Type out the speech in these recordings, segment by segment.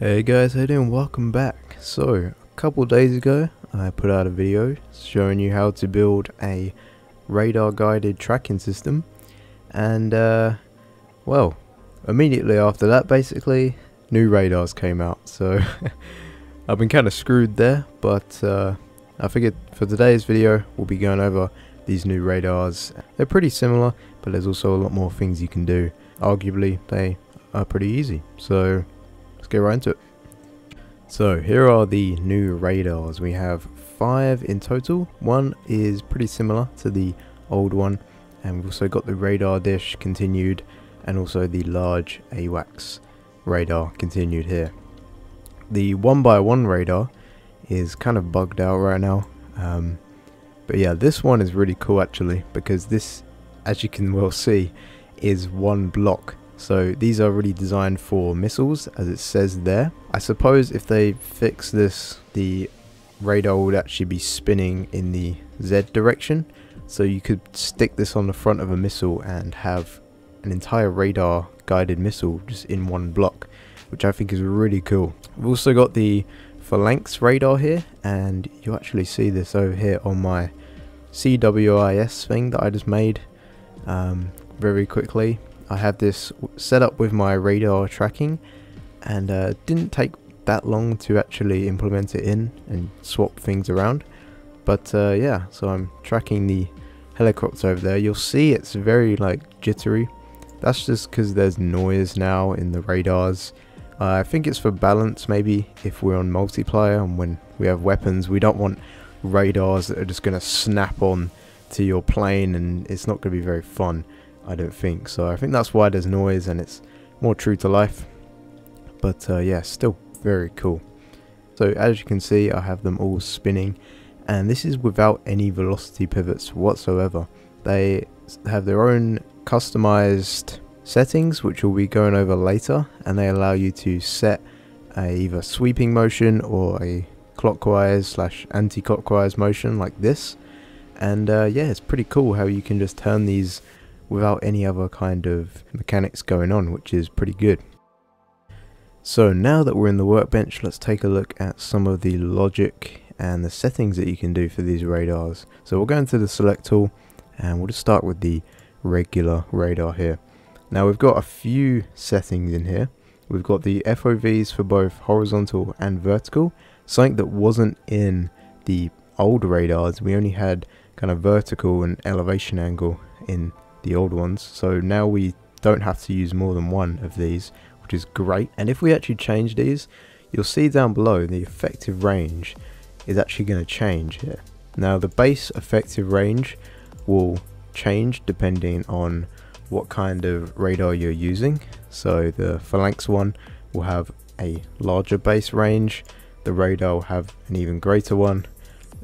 Hey guys, how you doing? Welcome back. So, a couple days ago, I put out a video showing you how to build a radar guided tracking system. And, uh, well, immediately after that, basically, new radars came out. So, I've been kind of screwed there, but uh, I figured for today's video, we'll be going over these new radars. They're pretty similar, but there's also a lot more things you can do. Arguably, they are pretty easy. So, let's right into it. So here are the new radars. We have five in total. One is pretty similar to the old one. And we've also got the radar dish continued and also the large AWACS radar continued here. The one by one radar is kind of bugged out right now. Um, but yeah, this one is really cool actually because this, as you can well see, is one block so these are really designed for missiles as it says there. I suppose if they fix this the radar would actually be spinning in the Z direction. So you could stick this on the front of a missile and have an entire radar guided missile just in one block which I think is really cool. We've also got the phalanx radar here and you actually see this over here on my CIWS thing that I just made um, very quickly I had this set up with my radar tracking and uh, didn't take that long to actually implement it in and swap things around. But uh, yeah so I'm tracking the helicopter over there. You'll see it's very like jittery. That's just because there's noise now in the radars. Uh, I think it's for balance maybe if we're on multiplayer and when we have weapons we don't want radars that are just going to snap on to your plane and it's not going to be very fun I don't think. So I think that's why there's noise and it's more true to life. But uh, yeah, still very cool. So as you can see, I have them all spinning and this is without any velocity pivots whatsoever. They have their own customized settings which we'll be going over later and they allow you to set a either sweeping motion or a clockwise slash anti-clockwise motion like this and uh, yeah it's pretty cool how you can just turn these without any other kind of mechanics going on, which is pretty good. So now that we're in the workbench, let's take a look at some of the logic and the settings that you can do for these radars. So we'll go into the select tool and we'll just start with the regular radar here. Now we've got a few settings in here. We've got the FOVs for both horizontal and vertical, something that wasn't in the old radars. We only had kind of vertical and elevation angle in the old ones. So now we don't have to use more than one of these, which is great. And if we actually change these, you'll see down below the effective range is actually going to change here. Now the base effective range will change depending on what kind of radar you're using. So the Phalanx one will have a larger base range, the radar will have an even greater one,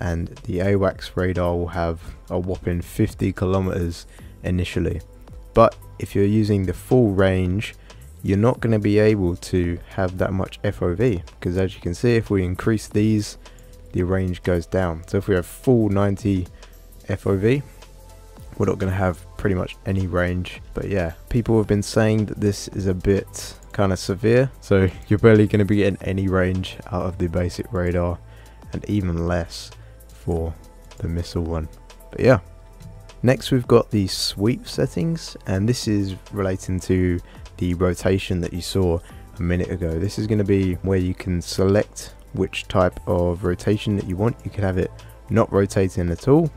and the AWACS radar will have a whopping 50 kilometers initially. But if you're using the full range, you're not going to be able to have that much FOV because as you can see if we increase these the range goes down. So if we have full 90 FOV we're not going to have pretty much any range. But yeah people have been saying that this is a bit kind of severe. So you're barely going to be getting any range out of the basic radar and even less for the missile one. But yeah Next we've got the sweep settings and this is relating to the rotation that you saw a minute ago. This is going to be where you can select which type of rotation that you want. You could have it not rotating at all.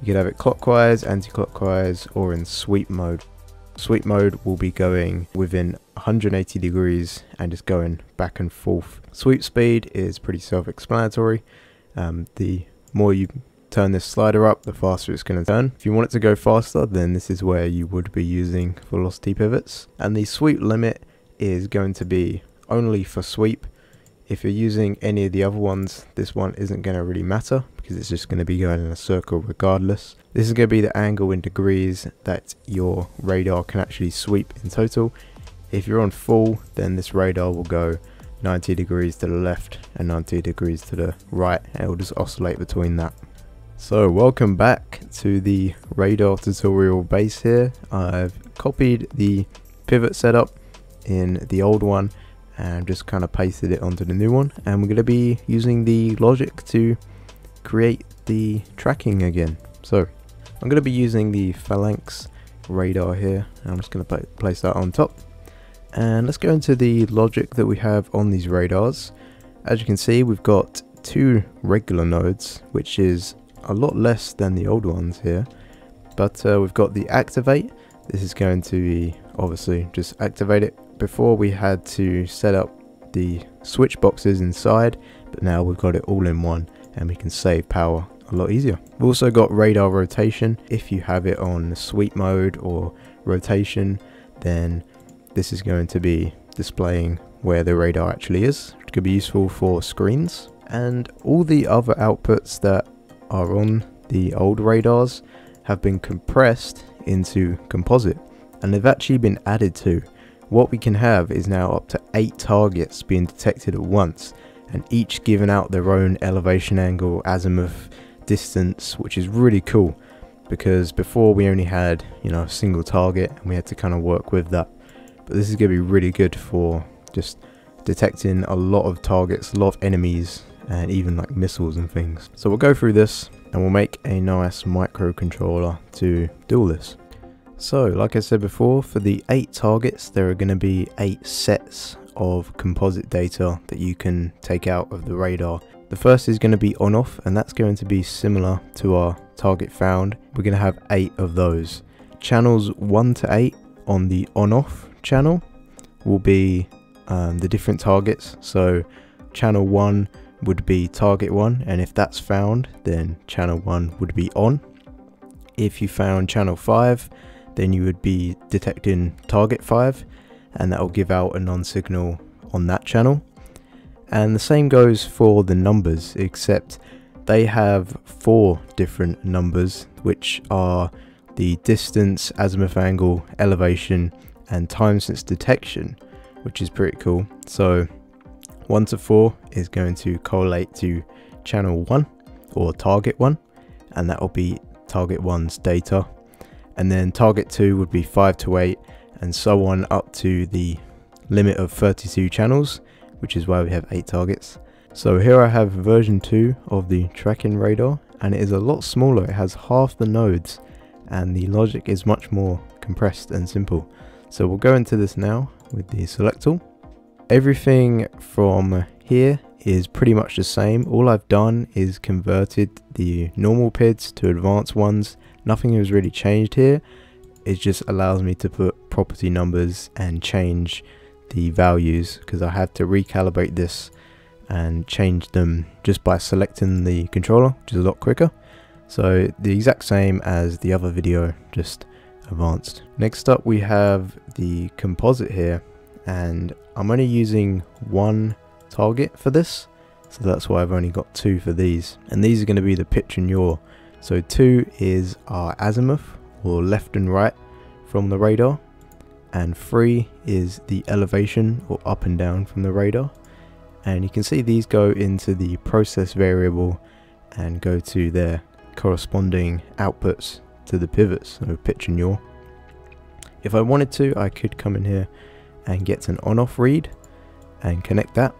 You could have it clockwise, anti-clockwise or in sweep mode. Sweep mode will be going within 180 degrees and just going back and forth. Sweep speed is pretty self-explanatory. Um, the more you turn this slider up, the faster it's going to turn. If you want it to go faster, then this is where you would be using velocity pivots. And the sweep limit is going to be only for sweep. If you're using any of the other ones, this one isn't going to really matter because it's just going to be going in a circle regardless. This is going to be the angle in degrees that your radar can actually sweep in total. If you're on full, then this radar will go 90 degrees to the left and 90 degrees to the right and it will just oscillate between that. So welcome back to the radar tutorial base here. I've copied the pivot setup in the old one and just kind of pasted it onto the new one. And we're going to be using the logic to create the tracking again. So I'm going to be using the phalanx radar here. I'm just going to place that on top. And let's go into the logic that we have on these radars. As you can see we've got two regular nodes which is a lot less than the old ones here but uh, we've got the activate this is going to be obviously just activate it before we had to set up the switch boxes inside but now we've got it all in one and we can save power a lot easier. We've also got radar rotation. If you have it on sweep mode or rotation then this is going to be displaying where the radar actually is. It could be useful for screens and all the other outputs that are on the old radars have been compressed into composite and they've actually been added to. What we can have is now up to 8 targets being detected at once and each giving out their own elevation angle, azimuth, distance which is really cool because before we only had you know a single target and we had to kind of work with that but this is going to be really good for just detecting a lot of targets, a lot of enemies and even like missiles and things. So we'll go through this and we'll make a nice microcontroller to do all this. So like I said before, for the 8 targets there are going to be 8 sets of composite data that you can take out of the radar. The first is going to be on off and that's going to be similar to our target found. We're going to have 8 of those. Channels 1 to 8 on the on off channel will be um, the different targets. So channel 1 would be target 1 and if that's found then channel 1 would be on. If you found channel 5 then you would be detecting target 5 and that will give out a non-signal on that channel. And the same goes for the numbers except they have four different numbers which are the distance, azimuth angle, elevation and time since detection which is pretty cool. So 1 to 4 is going to correlate to channel 1 or target 1 and that will be target 1's data and then target 2 would be 5 to 8 and so on up to the limit of 32 channels which is why we have 8 targets. So here I have version 2 of the tracking radar and it is a lot smaller, it has half the nodes and the logic is much more compressed and simple. So we'll go into this now with the select tool. Everything from here is pretty much the same. All I've done is converted the normal PIDs to advanced ones. Nothing has really changed here. It just allows me to put property numbers and change the values because I had to recalibrate this and change them just by selecting the controller, which is a lot quicker. So the exact same as the other video, just advanced. Next up we have the composite here and I'm only using one target for this so that's why I've only got two for these. And these are going to be the pitch and yaw. So two is our azimuth or left and right from the radar. And three is the elevation or up and down from the radar. And you can see these go into the process variable and go to their corresponding outputs to the pivots so pitch and yaw. If I wanted to I could come in here and get an on off read and connect that.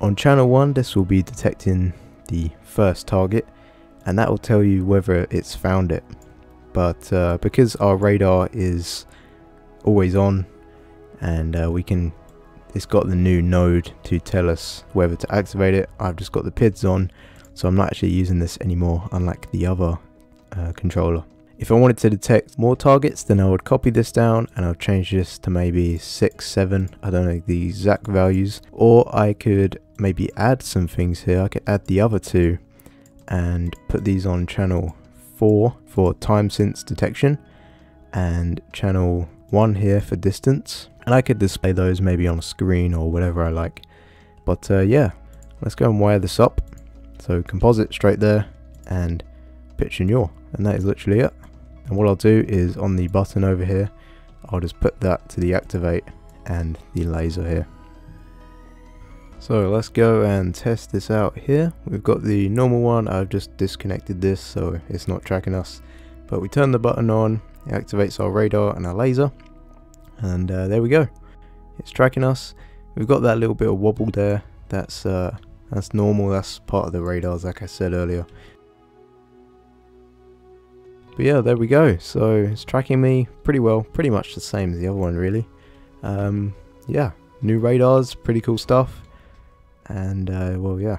On channel 1 this will be detecting the first target and that will tell you whether it's found it. But uh, because our radar is always on and uh, we can it's got the new node to tell us whether to activate it. I've just got the PIDs on so I'm not actually using this anymore unlike the other uh, controller. If I wanted to detect more targets, then I would copy this down and I'll change this to maybe 6, 7, I don't know the exact values. Or I could maybe add some things here. I could add the other two and put these on channel 4 for time since detection and channel 1 here for distance. And I could display those maybe on a screen or whatever I like. But uh, yeah, let's go and wire this up. So composite straight there and pitch and yaw. And that is literally it and what I'll do is on the button over here I'll just put that to the activate and the laser here. So let's go and test this out here. We've got the normal one. I've just disconnected this so it's not tracking us. But we turn the button on it activates our radar and our laser. And uh, there we go. It's tracking us. We've got that little bit of wobble there. That's uh, that's normal. That's part of the radars, like I said earlier. But yeah, there we go. So it's tracking me pretty well, pretty much the same as the other one, really. Um, yeah, new radars, pretty cool stuff. And uh, well, yeah,